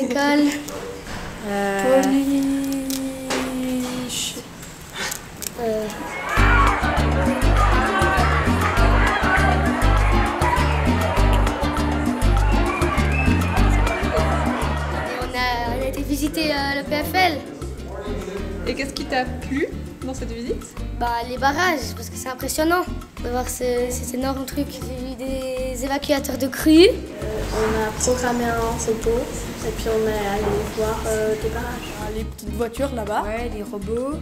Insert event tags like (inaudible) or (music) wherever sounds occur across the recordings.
École. Euh, Euh, on, a, été visiter euh, le PFL. Et qu'est-ce qui t'a plu dans cette visite? Bah, les barrages, parce que c'est impressionnant de voir ce- ces énormes trucs. J'ai vu des évacuateurs de crues. Programmé un photo et puis on est allé voir euh, des barrages. les petites voitures là-bas. Ouais, les robots.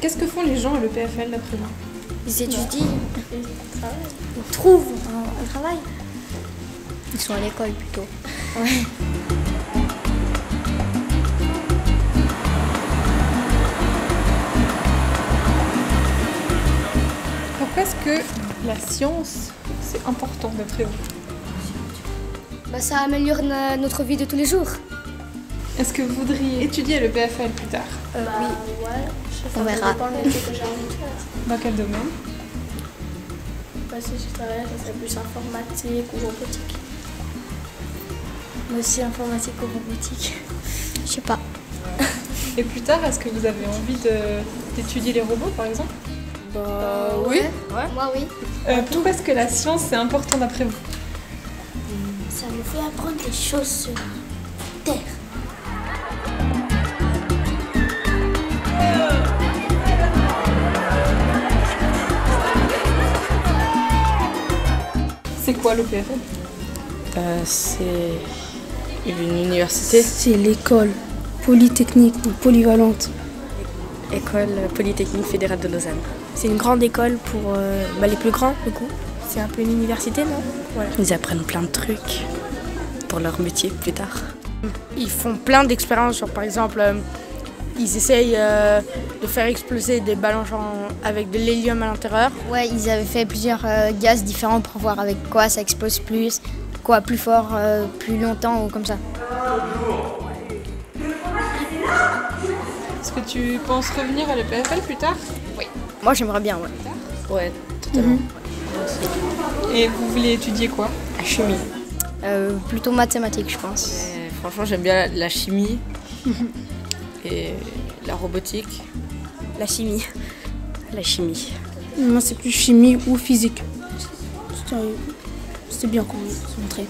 Qu'est-ce que font les gens à l'EPFL d'après vous? Ils étudient, Ils travaillent. ils trouvent un, un travail. Ils sont à l'école plutôt. Pourquoi est-ce que la science, c'est important d'après vous? Bah, ça améliore na- notre vie de tous les jours. Est-ce que vous voudriez étudier à l'EPFL plus tard? Bah, ouais, je On verra. dépend que j'ai envie de faire. Dans quel domaine? Bah, si je travaille, ça serait plus informatique ou robotique. Moi aussi informatique ou robotique. Je sais pas. Et plus tard, est-ce que vous avez envie d'étudier les robots par exemple? Bah oui. Moi, oui. Euh, Pourquoi est-ce que la science, c'est important d'après vous? Ça nous fait apprendre des choses sur Terre. C'est quoi l'EPFL Euh, c'est une université, C'est l'école polytechnique ou polyvalente. école polytechnique fédérale de Lausanne. C'est une grande école pour euh, bah, les plus grands, du coup? C'est un peu une université, non? Voilà. Ils apprennent plein de trucs pour leur métier plus tard. Ils font plein d'expériences, genre par exemple, euh, ils essayent euh, de faire exploser des ballons genre, avec de l'hélium à l'intérieur. Ouais, ils avaient fait plusieurs euh, gaz différents pour voir avec quoi ça explose plus, quoi plus fort, euh, plus longtemps ou comme ça. Est-ce que tu penses revenir à l'EPFL plus tard? Moi j'aimerais bien, ouais. Ouais, totalement. Et vous voulez étudier quoi? La chimie. Euh, plutôt mathématiques, je pense. Et franchement, j'aime bien la, chimie (laughs) et la robotique. La chimie. La chimie. Moi, c'est plus chimie ou physique. C'était- C'était bien qu'on se montrait.